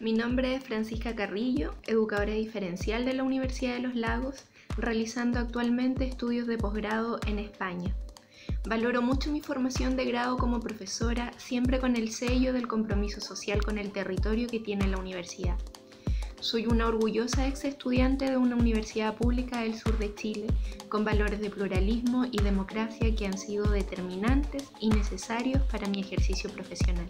Mi nombre es Francisca Carrillo, educadora diferencial de la Universidad de los Lagos, realizando actualmente estudios de posgrado en España. Valoro mucho mi formación de grado como profesora, siempre con el sello del compromiso social con el territorio que tiene la universidad. Soy una orgullosa ex estudiante de una universidad pública del sur de Chile, con valores de pluralismo y democracia que han sido determinantes y necesarios para mi ejercicio profesional.